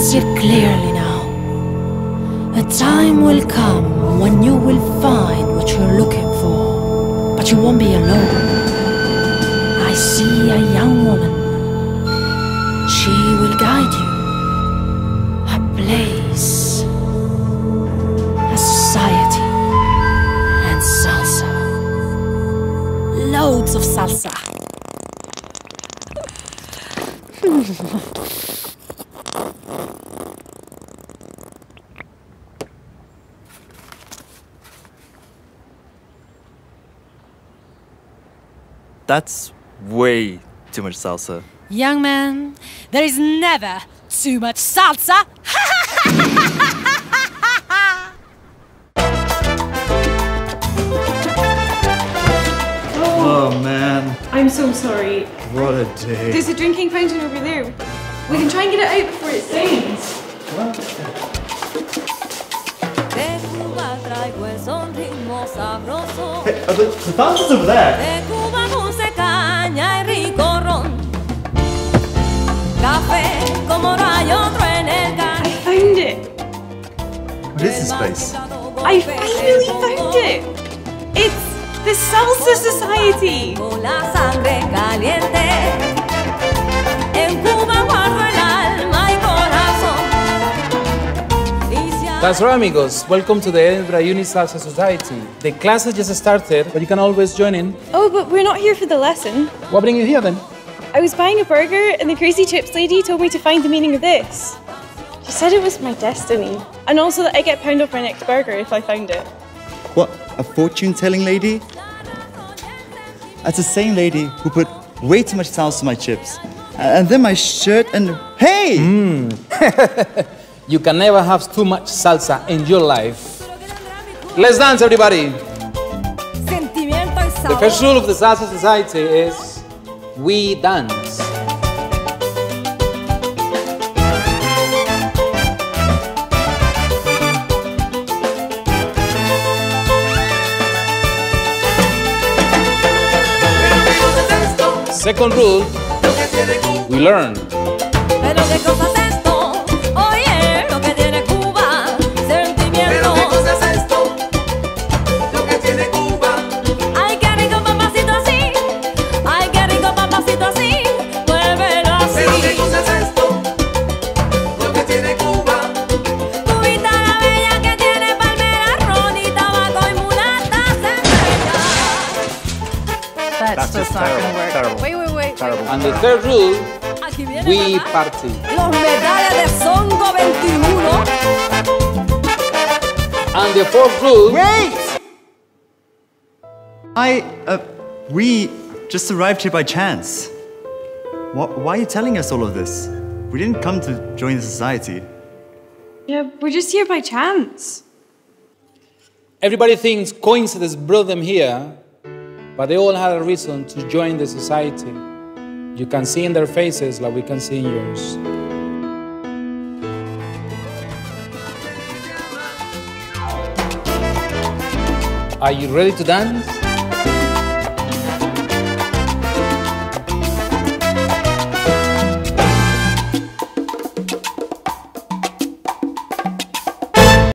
can see it clearly now. A time will come when you will find what you're looking for, but you won't be alone. I see a young woman. She will guide you. A place, a society, and salsa. Loads of salsa. That's way too much salsa. Young man, there is never too much salsa. Oh man, I'm so sorry. what a day. There's a drinking fountain over there. We can try and get it out before it stains. De Cuba traigo el son ritmo sabroso. Hey, uh, the, the fountain's over there. What is this place? I finally found it. It's the Salsa Society. Con la sangre caliente. En Cuba guardo el alma y corazón. Y si That's right, amigos. Welcome to the Edinburgh Uni Salsa Society. The class has just started, but you can always join in. Oh, but we're not here for the lesson. What bring you here then? I was buying a burger and the Crazy Chips lady told me to find the meaning of this. She said it was my destiny. And also that I get pound off my next burger if I found it. What, a fortune telling lady? That's the same lady who put way too much salsa on my chips. And then my shirt and. Hey! Hmm. You can never have too much salsa in your life. Let's dance, everybody. The sabor. first rule of the Salsa Society is we dance. Second rule, we learn. Terrible. Wait, wait, wait. Terrible. And the third rule, viene we papá. party. Los medallas de Songo 21. And the fourth rule, Wait! I. Uh, we just arrived here by chance. What, why are you telling us all of this? We didn't come to join the society. Yeah, we're just here by chance. Everybody thinks coincidence brought them here, but they all had a reason to join the society. You can see in their faces like we can see in yours. Are you ready to dance?